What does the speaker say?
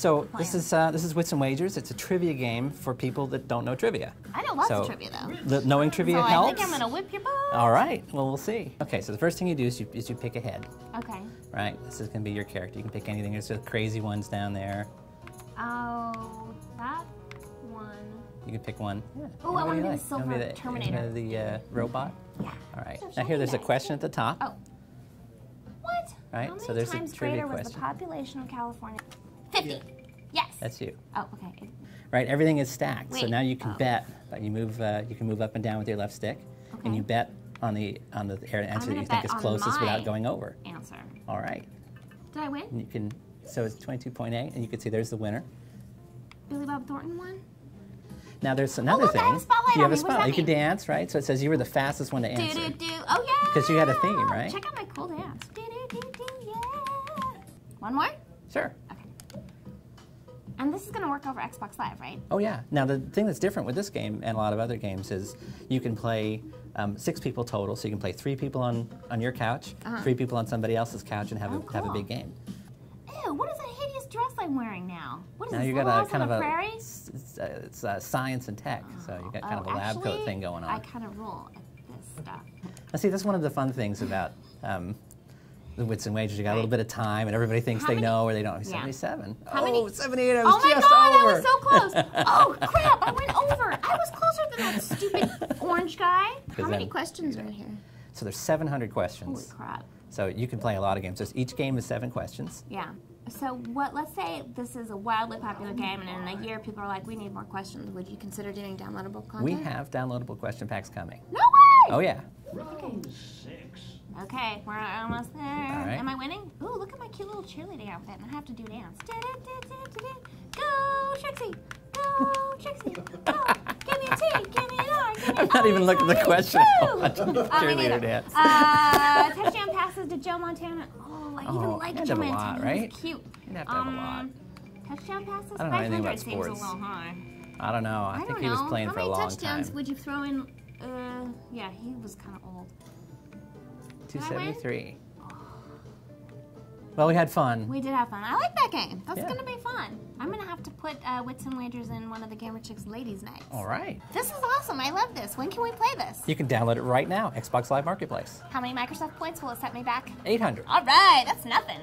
So this plan. is uh, this is Wits and Wagers. It's a trivia game for people that don't know trivia. I know lots so, of trivia though. knowing trivia so helps. I think I'm gonna whip your butt. All right. Well, we'll see. Okay. So the first thing you do is you, is you pick a head. Okay. Right. This is going to be your character. You can pick anything. There's the crazy ones down there. Oh, that one. You can pick one. Yeah. Ooh, I wanna you be the like? You wanna silver be the, Terminator. you wanna be the uh, robot. Yeah. All right. So Now here, there's a question at the top. Oh. What? Right, How many so there's a times trivia greater was the question. population of California? 50. Yes. That's you. Oh, okay. Right. Everything is stacked. So now you can Oh. bet. But you move. Uh, you can move up and down with your left stick, okay. and you bet on the on the answer that you think is closest without going over. Answer. All right. Did I win? And you can. So it's 22.8, and you can see there's the winner. Billy Bob Thornton won? Now there's another look, I thing. have a spotlight you have a spotlight. You can dance, right? So it says you were the fastest one to answer. do do. do. Oh yeah. 'Cause you had a theme, right? Check out my cool dance. Do do do do yeah. One more. Sure. And this is gonna work over Xbox Live, right? Oh yeah. Now the thing that's different with this game and a lot of other games is you can play um, six people total. So you can play three people on on your couch, three people on somebody else's couch, and have. Oh, a have a big game. Ew, what is that hideous dress I'm wearing now? What is Now this? you got a kind on of a prairie? it's, it's, uh, it's uh, science and tech. So you got kind of a Oh, lab coat thing going on. I kind of rule at this stuff. Now see, that's one of the fun things about. Um, the wits and wagers, you got a little bit of time, and everybody thinks How they many- know or they don't. Yeah. 77. How oh, many- 78. I oh was Oh my just god, over. I was so close. oh crap, I went over. I was closer than that stupid orange guy. How Because many then- questions are in here? So there's 700 questions. Holy questions. crap. So you can play a lot of games. There's, each game is seven questions. Yeah. So what? Let's say this is a wildly popular game, and in a year people are like, "We need more questions." Would you consider doing downloadable content? We have downloadable question packs coming. No way. Oh yeah. Okay, we're almost there. right. Am I winning? Ooh, look at my cute little cheerleading outfit, and I have to do dance. Go, Trixie! Go, Trixie! Go! Give me a T! Give me an R! Give me I'm not even looking at the question. Woo! I'm watching the Uh, cheerleader dance. Uh, touchdown passes to Joe Montana. Oh, I even Oh, like Joe Montana. lot, He's cute. You'd have to have a lot. Um, Touchdown passes? I don't know anything 500 about seems a little high. I don't know. I, I think don't he was playing How for a long time. How many touchdowns would you throw in? Uh, yeah, he was kind of old. Did I win? 273. Well, we had fun. We did have fun. I like that game. That's Yeah. gonna be fun. I'm gonna have to put uh, Wits and Wagers in one of the Gamer Chicks ladies' nights. All right. This is awesome. I love this. When can we play this? You can download it right now. Xbox Live Marketplace. How many Microsoft points will it set me back? 800. All right, that's nothing.